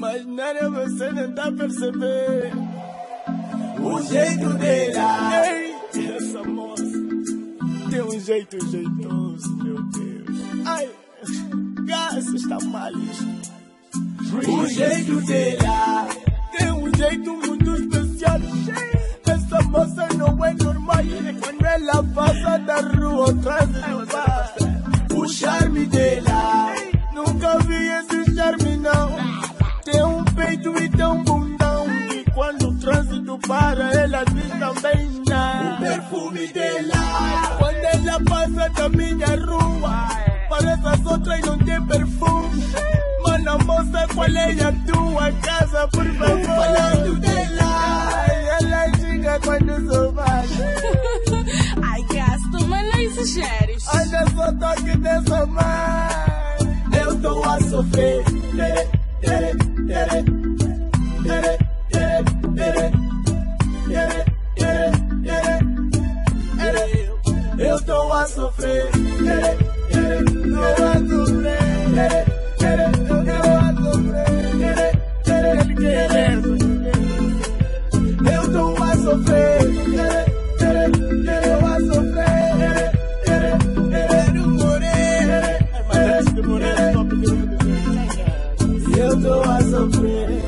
Mas nada você não tá percebendo. O jeito dela. Ei, essa moça tem um jeito jeitoso, meu Deus. Ai, graças está mal isto. O jeito dela tem um jeito muito especial. Essa moça não é normal. Quando ela passa da rua, atrás do bar. O charme dela, quando o trânsito para, ela diz também não. O perfume dela, quando ela passa da minha rua, parece as outras não tem perfume. Mano, moça, qual é a tua casa, por favor? Falando dela, ela chega quando sou baixo. Ai, gasto, mas não exageres. Olha só toque dessa mãe. Eu tô a sofrer. Tere, tere. Tere, tere, sofrer. Tô a tere. Eu tô a sofrer. Tere. Eu tô a sofrer. Eu a sofrer. Eu tô a sofrer.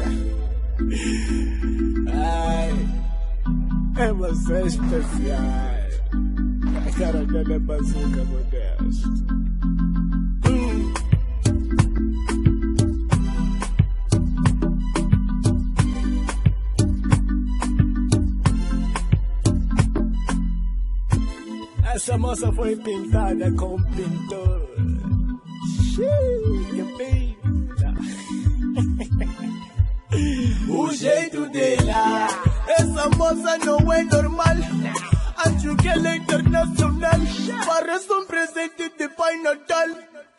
Ai, é você especial. Cara dela é bazuca. Hum. Essa moça foi pintada com pintor. Xiii, que pinta. o jeito dela, essa moça não é normal. Acho que ela é internacional. Parece um presente de Pai Natal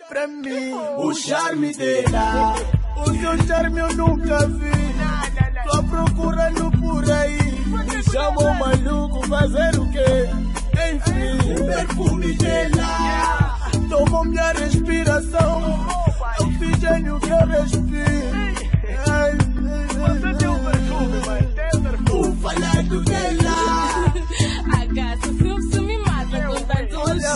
pra mim. O charme dela, o seu charme eu nunca vi. Tô procurando por aí. Me chamam maluco, fazer o quê? Enfim, o perfume dela tomou minha respiração. Oxigênio que eu respiro. Você tem um perfume, mas tem perfume. O falado dela.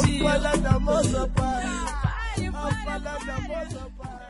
Mata com tanto Olha a elogio. fala da